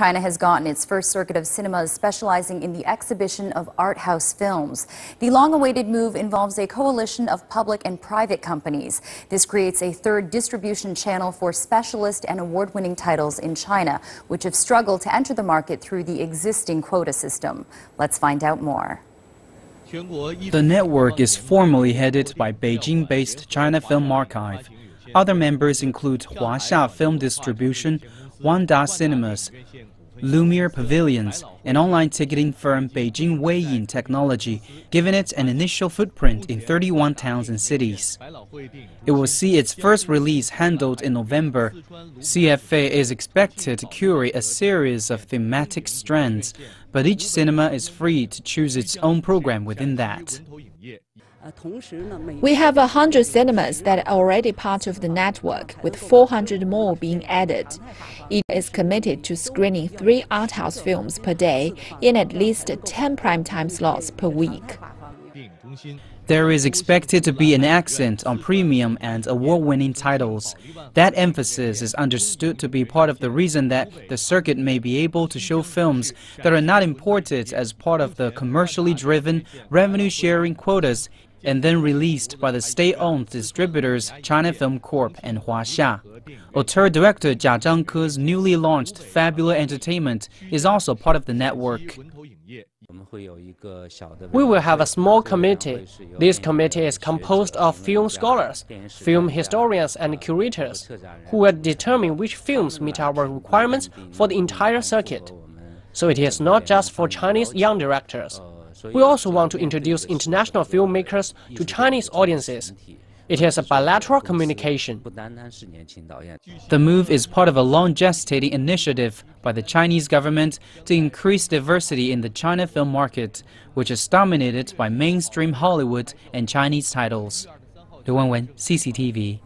China has gotten its first circuit of cinemas specializing in the exhibition of art house films. The long awaited move involves a coalition of public and private companies. This creates a third distribution channel for specialist and award winning titles in China, which have struggled to enter the market through the existing quota system. Let's find out more. The network is formally headed by Beijing based China Film Archive. Other members include Huaxia Film Distribution, Wanda Cinemas, Lumiere Pavilions, and online ticketing firm Beijing Weiyin Technology, giving it an initial footprint in 31 towns and cities. It will see its first release handled in November. CFA is expected to curate a series of thematic strands, but each cinema is free to choose its own program within that. We have 100 cinemas that are already part of the network, with 400 more being added. It is committed to screening three art house films per day in at least 10 primetime slots per week. There is expected to be an accent on premium and award winning titles. That emphasis is understood to be part of the reason that the circuit may be able to show films that are not imported as part of the commercially driven revenue sharing quotas and then released by the state-owned distributors China Film Corp and Huaxia. Auteur director Jia Zhangke's newly launched Fabula Entertainment is also part of the network. We will have a small committee. This committee is composed of film scholars, film historians, and curators, who will determine which films meet our requirements for the entire circuit. So it is not just for Chinese young directors. We also want to introduce international filmmakers to Chinese audiences. It is a bilateral communication. The move is part of a long gestating initiative by the Chinese government to increase diversity in the China film market, which is dominated by mainstream Hollywood and Chinese titles. Liu Wenwen, CCTV.